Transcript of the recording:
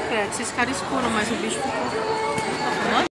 perto. Vocês ficaram escuros, mas o bicho ficou.